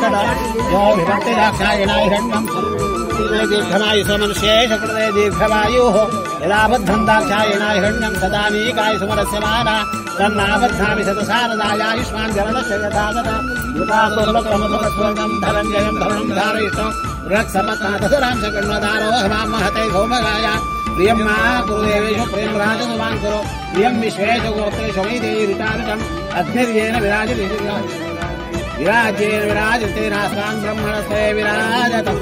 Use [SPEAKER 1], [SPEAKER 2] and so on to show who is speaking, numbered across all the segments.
[SPEAKER 1] भक्तिदाक्षाय नायरण्यम् दीर्घमायु समनुशेष कृते दीर्घवायुः यदाबद्धन्ताक्षाय नायरण्यम् सदानीकाय सुमरस्य माना तन्नाबद्धामि शतसारदायायुष्मान् जलनस्य यथा तथा युतासुरक्रमसुरस्वर्गम् धनञ्जयम् धरणम् धारयिष्टम् रक्सपत्नाथसुरां सकण्णदारोहमां महते सौमगाय प्रियम् मा कुरु देवेषु प्रियम् राजसुमान् कुरु प्रियम् विश्वेषु गोत्रेषु वै देयिरिटारिटम् अग्निर्येण विराजिति विराजेर्विराजते रास्तान् ब्रह्मणस्ते विराजतम्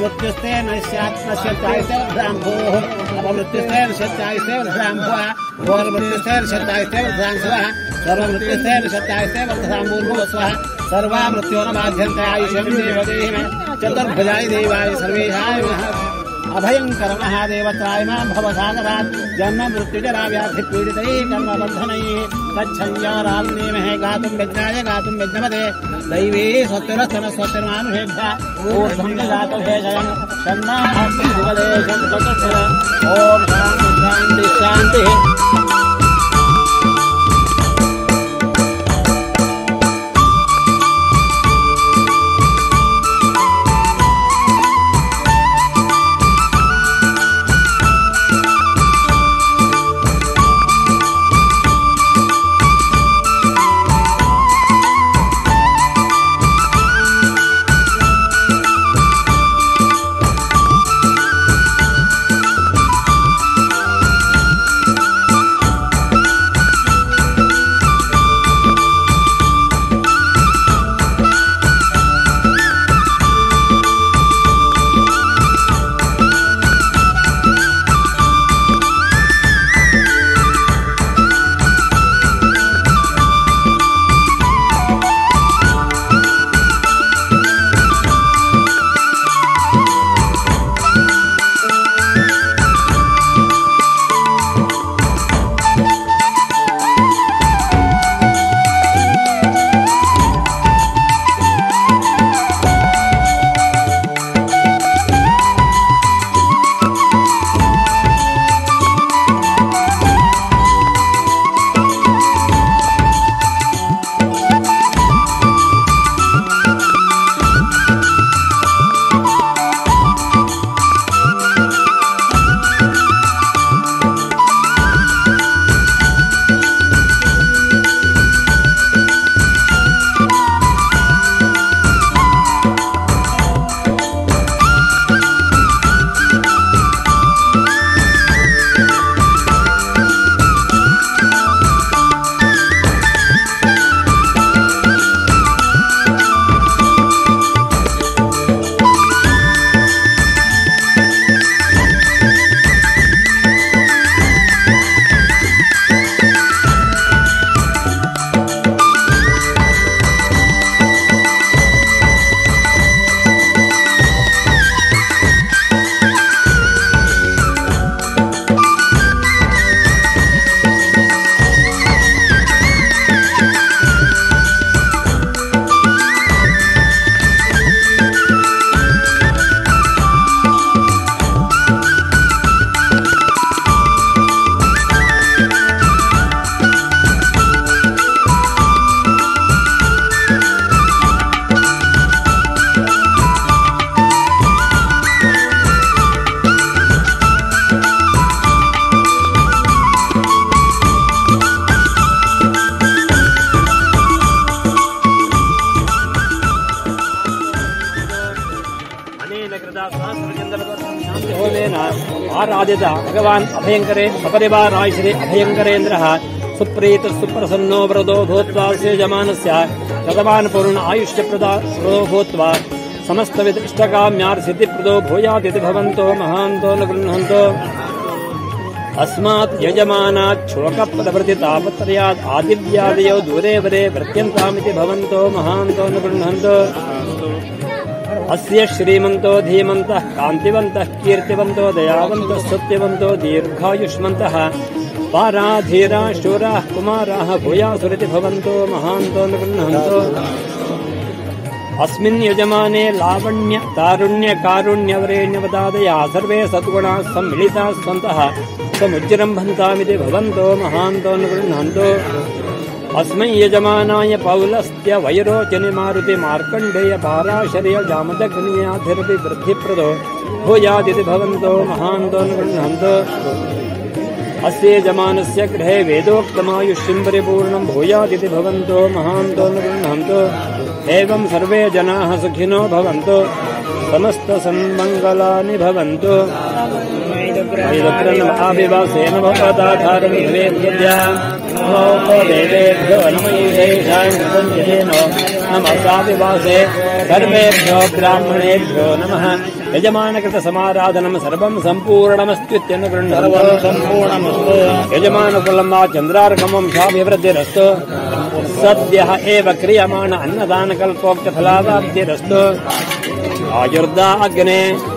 [SPEAKER 1] मृत्युस्ते नश्यात्मस्यत्यायसे भ्राम्भोः सर्वा मृत्योर्बाध्यन्ते आयुषं देवदेहि चतुर्भुजाय देवाय सर्वेषाय अभयंकर महादेव त्रायमा जन्म मृत्यु जरा व्याधि पीड़ित कर्म बंधन तछंजाराग्निम है गातुम विघ्नाय गातुम विघ्नमते दैवे सत्यरसन सत्यमानुषेभ्य ऊर्ध्वं जातो हे जयं शन्नाभक्ति भुवदेशं
[SPEAKER 2] चतुर्थ ओम शांति शांति ओमेन आराधिता भगवान् अभयङ्करे सपरिवारायश्री अभयङ्करेन्द्रः, सुप्रीत सुप्रसन्नो व्रदो भूत्वा सेजमानस्य गतवान् पूर्ण आयुष्य प्रदो भूत्वा समस्तविध इष्टकाम्यार्सिद्धिप्रदो भूयादिति भवन्तो महान्तो न गृह्णन्तो। अस्मात् यजमानात् शोकप्रभृतितापत्रयात् आदिव्यादयो दूरे वरे वृत्यन्तामिति भवन्तो न गृह्णन्तो। अस्य श्रीमन्तो धीमन्तः, कान्तिवन्तः, कीर्तिवन्तो, दयावन्तः, सत्यवन्तो, दीर्घायुष्मन्तः। पाराधीराः, शूराः, कुमाराः, भूयासुरति भवन्तो, महान्तो नृह्णन्तो अस्मिन् यजमाने लावण्य तारुण्यकारुण्यवरेण्यवदादया सर्वे सद्गुणाः सम्मिलिताः सन्तः समुज्जरम्भन्तामिति भवन्तो, महान्तो नृह्णन्तो अस्मै यजमानाय पौलस्त्य वैरोचनि मारुति मार्कण्डेय पाराशर्य जामदग्न्याधिरपि वृद्धिप्रदो भूयादिति भवन्तो महान्तो गृह्णन्तो। अस्य यजमानस्य गृहे वेदोक्तमायुष्यं परिपूर्णं भूयादिति भवन्तो महान्तो गृह्णन्तो। एवं सर्वे जनाः सुखिनो भवन्तु। समस्तसन्मङ्गलानि भवन्तु। आविवासेन भवताधारं भवेद्या देवेभ्यो नमैषेषाञ्जनो नमसाविवासे सर्वेभ्यो ब्राह्मणेभ्यो नमः यजमानकृतसमाराधनं सर्वं सम्पूर्णमस्त्युत्यनु गृह्णर्वं
[SPEAKER 1] सम्पूर्णमस्तु
[SPEAKER 2] यजमानकुलं वा चन्द्रार्कमंशाभिवृद्धिरस्तु सद्यः एव क्रियमाण अन्नदानकल्पोक्तफलादाब्धिरस्तु आयुर्दा अग्ने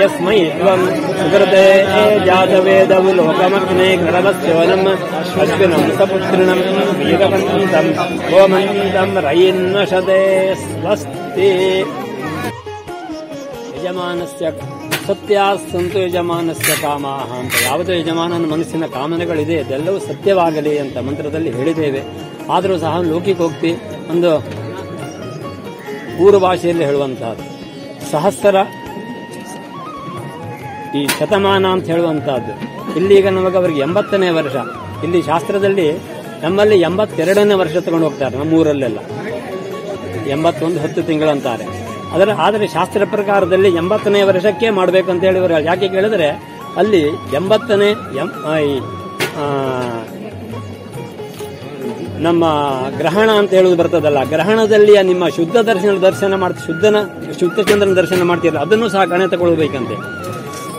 [SPEAKER 2] यस्मै त्वम् सुकृते जातवेदवलोकमग्ने गणवस्योनम् अश्विनम् सपुत्रिणम् वीरवन्तम् गोमन्तम् रयिन्वशते स्वस्ति ಯಜಮಾನಸ್ಯ ಸತ್ಯಾಸ್ ಸಂತು ಯಜಮಾನಸ್ಯ ಕಾಮಾಹ ಅಂತ ಯಾವುದೇ ಯಜಮಾನನ ಮನಸ್ಸಿನ ಕಾಮನೆಗಳಿದೆ ಅದೆಲ್ಲವೂ ಸತ್ಯವಾಗಲಿ ಅಂತ ಮಂತ್ರದಲ್ಲಿ ಹೇಳಿದ್ದೇವೆ ಆದರೂ ಸಹ ಲೌಕಿಕೋಕ್ತಿ ಒಂದು ಪೂರ್ವ ಭಾಷೆಯಲ್ಲಿ ಹೇಳುವಂತಹದ್ದು ಸಹಸ್ರ ಈ ಶತಮಾನ ಅಂತ ಹೇಳುವಂತಹದ್ದು. ಇಲ್ಲೀಗ ನಮಗೆ ಅವರಿಗೆ ಎಂಬತ್ತನೇ ವರ್ಷ. ಇಲ್ಲಿ ಶಾಸ್ತ್ರದಲ್ಲಿ ನಮ್ಮಲ್ಲಿ ಎಂಬತ್ತೆರಡನೇ ವರ್ಷ ತಗೊಂಡು ಹೋಗ್ತಾರೆ ನಮ್ಮೂರಲ್ಲೆಲ್ಲ ಎಂಬತ್ತೊಂದು ಹತ್ತು ತಿಂಗಳಂತಾರೆ. ಅದರ, ಆದರೆ ಶಾಸ್ತ್ರ ಪ್ರಕಾರದಲ್ಲಿ ಎಂಬತ್ತನೇ ವರ್ಷಕ್ಕೆ ಮಾಡಬೇಕು ಅಂತ ಹೇಳಿ ಯಾಕೆ ಕೇಳಿದ್ರೆ, ಅಲ್ಲಿ ಎಂಬತ್ತನೇ ನಮ್ಮ ಗ್ರಹಣ ಅಂತ ಹೇಳುವುದು ಬರ್ತದಲ್ಲ. ಗ್ರಹಣದಲ್ಲಿ ನಿಮ್ಮ ಶುದ್ಧ ದರ್ಶನ ದರ್ಶನ ಮಾಡ್ತೀವಿ ಶುದ್ಧನ, ಶುದ್ಧ ಚಂದ್ರನ ದರ್ಶನ ಮಾಡ್ತೀರಲ್ಲ, ಅದನ್ನು ಸಹ ಗಣನೆ ತಗೊಳ್ಬೇಕಂತೆ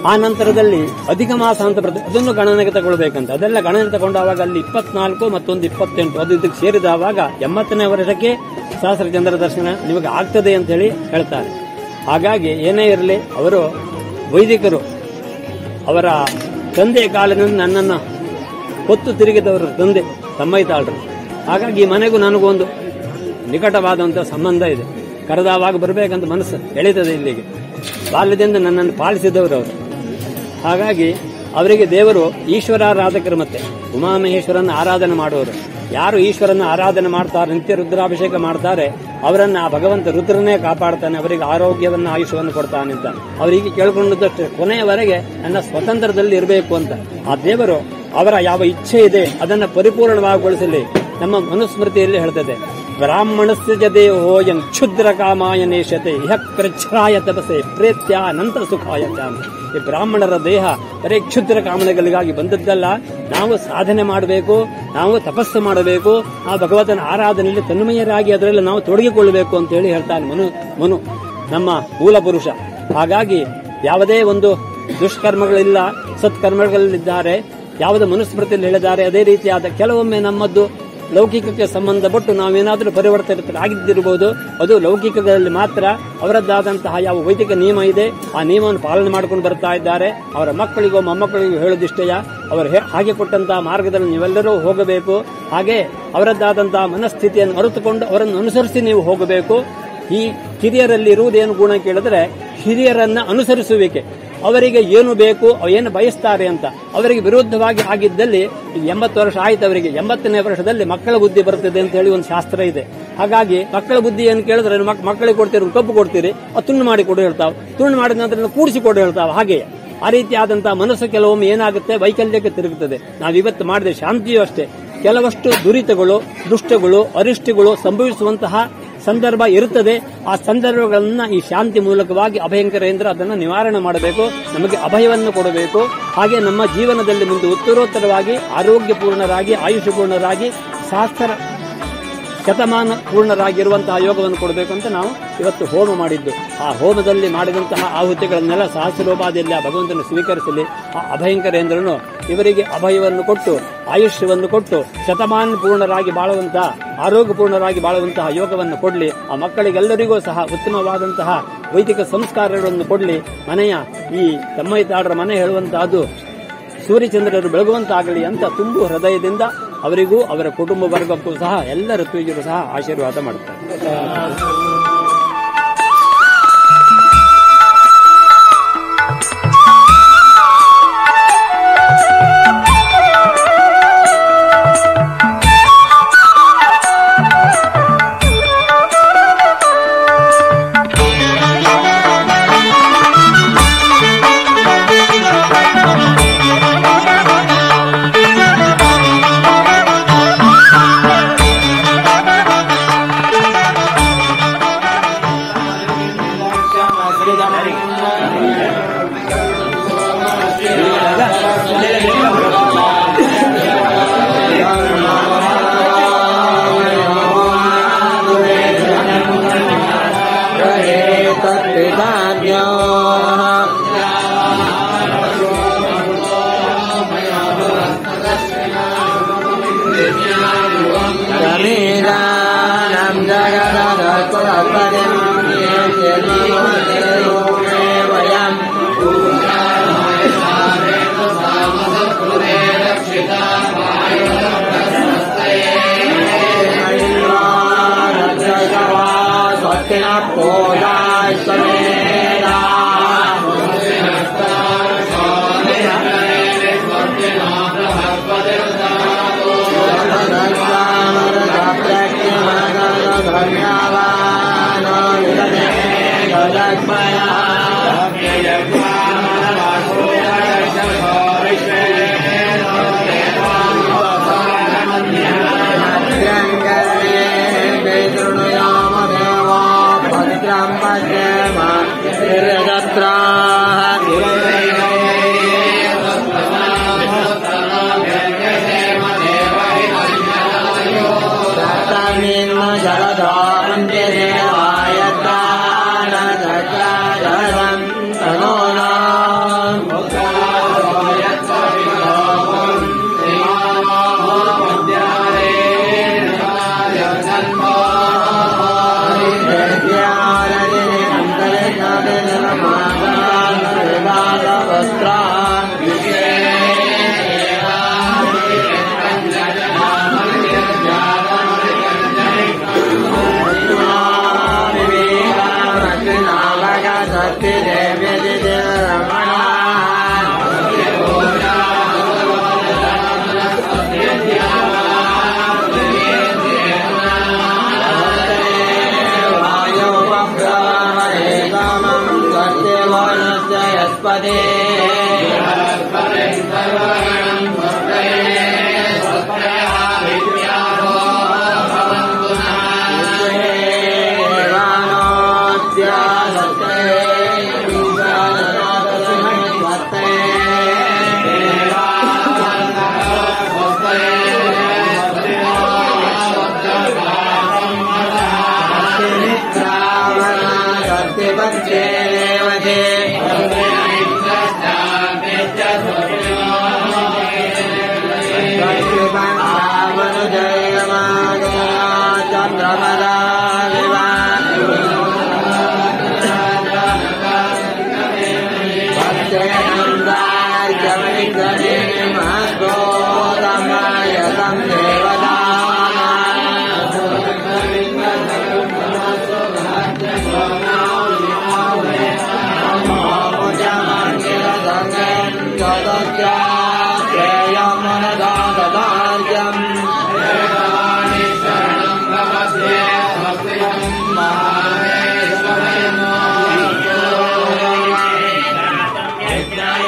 [SPEAKER 2] ಆ ನಂತರದಲ್ಲಿ ಅಧಿಕ ಮಾಸ ಅಂತ ಬರ್ತದೆ. ಅದನ್ನು ಗಣನೆಗೆ ತಗೊಳ್ಬೇಕಂತ. ಅದೆಲ್ಲ ಗಣನೆ ತಗೊಂಡಾಗ ಅಲ್ಲಿ ಇಪ್ಪತ್ನಾಲ್ಕು ಮತ್ತೊಂದು ಇಪ್ಪತ್ತೆಂಟು, ಅದು ಇದಕ್ಕೆ ಸೇರಿದವಾಗ ಎಂಬತ್ತನೇ ವರ್ಷಕ್ಕೆ ಸಹಸ್ರ ಚಂದ್ರ ದರ್ಶನ ನಿಮಗೆ ಆಗ್ತದೆ ಅಂತ ಹೇಳಿ ಹೇಳ್ತಾರೆ. ಹಾಗಾಗಿ ಏನೇ ಇರಲಿ, ಅವರು ವೈದಿಕರು, ಅವರ ತಂದೆ ಕಾಲದಿಂದ ನನ್ನನ್ನು ಹೊತ್ತು ತಿರುಗಿದವರ, ತಂದೆ, ತಮ್ಮೈತಾಳ್ರು. ಹಾಗಾಗಿ ಈ ಮನೆಗೂ ನನಗೂ ಒಂದು ನಿಕಟವಾದಂಥ ಸಂಬಂಧ ಇದೆ. ಕರೆದಾವಾಗ ಬರಬೇಕಂತ ಮನಸ್ಸು ಎಳೀತದೆ ಇಲ್ಲಿಗೆ. ಬಾಲ್ಯದಿಂದ ನನ್ನನ್ನು ಪಾಲಿಸಿದವರು ಅವರು. ಹಾಗಾಗಿ ಅವರಿಗೆ ದೇವರು ಈಶ್ವರಾರಾಧಕರು ಮತ್ತೆ ಉಮಾಮಹೇಶ್ವರನ ಆರಾಧನೆ ಮಾಡುವರು. ಯಾರು ಈಶ್ವರನ ಆರಾಧನೆ ಮಾಡ್ತಾರೆ, ನಿತ್ಯ ರುದ್ರಾಭಿಷೇಕ ಮಾಡ್ತಾರೆ, ಅವರನ್ನ ಆ ಭಗವಂತ ರುದ್ರನೇ ಕಾಪಾಡ್ತಾನೆ, ಅವರಿಗೆ ಆರೋಗ್ಯವನ್ನ, ಆಯುಷ್ಯವನ್ನು ಕೊಡ್ತಾನೆ ಅಂತ. ಅವರಿಗೆ ಕೇಳ್ಕೊಂಡಿದ್ದಷ್ಟು. ಕೊನೆಯವರೆಗೆ ನನ್ನ ಸ್ವತಂತ್ರದಲ್ಲಿ ಇರಬೇಕು ಅಂತ. ಆ ದೇವರು ಅವರ ಯಾವ ಇಚ್ಛೆ ಇದೆ, ಅದನ್ನ ಪರಿಪೂರ್ಣವಾಗಿಗೊಳಿಸಲಿ ನಮ್ಮ ಮನುಸ್ಮೃತಿಯಲ್ಲಿ ಹೇಳ್ತದೆ ಬ್ರಾಹ್ಮಣಸ್ಯ ಜದೇಹೋಯಂ ಕ್ಷುದ್ರ ಕಾಮಾಯ ನೇಷತೆ ಕೃಚ್ಛ್ರಾಯ ತಪಸೆ, ಪ್ರೇತ್ಯ ನಂತರ ಸುಖಾಯ ಈ ಬ್ರಾಹ್ಮಣರ ದೇಹ ಬರೀ ಕ್ಷುದ್ರ ಕಾಮನೆಗಳಿಗಾಗಿ ಬಂದದ್ದಲ್ಲ. ನಾವು ಸಾಧನೆ ಮಾಡಬೇಕು, ನಾವು ತಪಸ್ಸು ಮಾಡಬೇಕು, ಆ ಭಗವಂತನ ಆರಾಧನೆಯಲ್ಲಿ ತನ್ಮಯರಾಗಿ ಅದರಲ್ಲಿ ನಾವು ತೊಡಗಿಕೊಳ್ಳಬೇಕು ಅಂತ ಹೇಳಿ ಹೇಳ್ತಾನೆ ಮನು ಮನು, ನಮ್ಮ ಮೂಲ ಪುರುಷ. ಹಾಗಾಗಿ ಯಾವುದೇ ಒಂದು ದುಷ್ಕರ್ಮಗಳಿಲ್ಲ, ಸತ್ಕರ್ಮಗಳಲ್ಲಿದ್ದಾರೆ, ಯಾವುದೇ ಮನುಸ್ಮೃತಿಯಲ್ಲಿ ಹೇಳಿದ್ದಾರೆ, ಅದೇ ರೀತಿಯಾದ ಕೆಲವೊಮ್ಮೆ ನಮ್ಮದ್ದು ಲೌಕಿಕಕ್ಕೆ ಸಂಬಂಧಪಟ್ಟು ನಾವೇನಾದರೂ ಪರಿವರ್ತನೆ ಆಗಿದ್ದಿರಬಹುದು ಅದು ಲೌಕಿಕದಲ್ಲಿ ಮಾತ್ರ ಅವರದ್ದಾದಂತಹ ಯಾವ ವೈದಿಕ ನಿಯಮ ಇದೆ, ಆ ನಿಯಮವನ್ನು ಪಾಲನೆ ಮಾಡಿಕೊಂಡು ಬರ್ತಾ ಇದ್ದಾರೆ. ಅವರ ಮಕ್ಕಳಿಗೂ ಮೊಮ್ಮಕ್ಕಳಿಗೂ ಹೇಳೋದಿಷ್ಟೆಯ ಅವರು ಹಾಗೆ ಕೊಟ್ಟಂತಹ ಮಾರ್ಗದಲ್ಲಿ ನೀವೆಲ್ಲರೂ ಹೋಗಬೇಕು. ಹಾಗೆ ಅವರದ್ದಾದಂತಹ ಮನಸ್ಥಿತಿಯನ್ನು ಮರೆತುಕೊಂಡು ಅವರನ್ನು ಅನುಸರಿಸಿ ನೀವು ಹೋಗಬೇಕು. ಈ ಕಿರಿಯರಲ್ಲಿ ಇರುವುದೇನು ಗುಣ ಕೇಳಿದ್ರೆ, ಹಿರಿಯರನ್ನ ಅನುಸರಿಸುವಿಕೆ. ಅವರಿಗೆ ಏನು ಬೇಕು ಏನು ಬಯಸ್ತಾರೆ ಅಂತ. ಅವರಿಗೆ ವಿರುದ್ಧವಾಗಿ ಆಗಿದ್ದಲ್ಲಿ ಎಂಬತ್ತು ವರ್ಷ ಆಯ್ತು ಅವರಿಗೆ. ಎಂಬತ್ತನೇ ವರ್ಷದಲ್ಲಿ ಮಕ್ಕಳ ಬುದ್ಧಿ ಬರುತ್ತದೆ ಅಂತ ಹೇಳಿ ಒಂದು ಶಾಸ್ತ್ರ ಇದೆ. ಹಾಗಾಗಿ ಮಕ್ಕಳ ಬುದ್ಧಿ ಏನು ಕೇಳಿದ್ರೆ ಮಕ್- ಮಕ್ಕಳಿಗೆ ಕೊಡ್ತೀರಿ ಕಬ್ಬು ಕೊಡ್ತೀರಿ ಅದು ತುಂಡು ಮಾಡಿ ಕೊಡು ಹೇಳ್ತಾವೆ. ತುಂಡು ಮಾಡಿದ ನಂತರ ಕೂಡಿಸಿ ಕೊಡು ಹೇಳ್ತಾವೆ. ಹಾಗೆ ಆ ರೀತಿಯಾದಂತಹ ಮನಸ್ಸು ಕೆಲವೊಮ್ಮೆ ಏನಾಗುತ್ತೆ? ವೈಕಲ್ಯಕ್ಕೆ ತಿರುಗುತ್ತದೆ. ನಾವು ಇವತ್ತು ಮಾಡಿದ ಶಾಂತಿಯೂ ಅಷ್ಟೇ. ಕೆಲವಷ್ಟು ದುರಿತಗಳು, ದುಷ್ಟಗಳು ಅರಿಷ್ಟಗಳು ಸಂಭವಿಸುವಂತಹ
[SPEAKER 3] ಸಂದರ್ಭ ಇರುತ್ತದೆ. ಆ ಸಂದರ್ಭಗಳನ್ನ ಈ ಶಾಂತಿ ಮೂಲಕವಾಗಿ ಅಭಯಂಕರೇಂದ್ರ ಅದನ್ನು ನಿವಾರಣೆ ಮಾಡಬೇಕು, ನಮಗೆ ಅಭಯವನ್ನು ಕೊಡಬೇಕು. ಹಾಗೆ ನಮ್ಮ ಜೀವನದಲ್ಲಿ ಮುಂದೆ ಉತ್ತರೋತ್ತರವಾಗಿ, ಆರೋಗ್ಯಪೂರ್ಣರಾಗಿ, ಆಯುಷ್ಯಪೂರ್ಣರಾಗಿ ಸಹಸ್ರ ಶತಮಾನ ಪೂರ್ಣರಾಗಿರುವಂತಹ ಯೋಗವನ್ನು ಕೊಡಬೇಕು ಅಂತ ನಾವು ಇವತ್ತು ಹೋಮ ಮಾಡಿದ್ದು. ಆ ಹೋಮದಲ್ಲಿ ಮಾಡಿದಂತಹ ಆಹುತಿಗಳನ್ನೆಲ್ಲ ಸಹಸ್ರೋಪಾದಿಯಲ್ಲಿ ಆ ಭಗವಂತನ ಸ್ವೀಕರಿಸಲಿ. ಆ ಅಭಯಂಕರೇಂದ್ರನು ಇವರಿಗೆ ಅಭಯವನ್ನು ಕೊಟ್ಟು, ಆಯುಷ್ಯವನ್ನು ಕೊಟ್ಟು, ಶತಮಾನ ಪೂರ್ಣರಾಗಿ ಬಾಳುವಂತಹ ಆರೋಗ್ಯಪೂರ್ಣರಾಗಿ ಬಾಳುವಂತಹ ಯೋಗವನ್ನು ಕೊಡಲಿ. ಆ ಮಕ್ಕಳಿಗೆಲ್ಲರಿಗೂ ಸಹ ಉತ್ತಮವಾದಂತಹ ವೈದಿಕ ಸಂಸ್ಕಾರಗಳನ್ನು ಕೊಡಲಿ. ಮನೆಯ ಈ ತಮ್ಮೈತಾಡರ ಮನೆ ಹೇಳುವಂತಹದ್ದು ಸೂರ್ಯಚಂದ್ರರು ಬೆಳಗುವಂತಾಗಲಿ ಅಂತ ತುಂಬು ಹೃದಯದಿಂದ ಅವರಿಗೂ ಅವರ ಕುಟುಂಬ ವರ್ಗಕ್ಕೂ ಸಹ ಎಲ್ಲ ಋತುವಿಜರು ಸಹ ಆಶೀರ್ವಾದ ಮಾಡುತ್ತಾರೆ Ya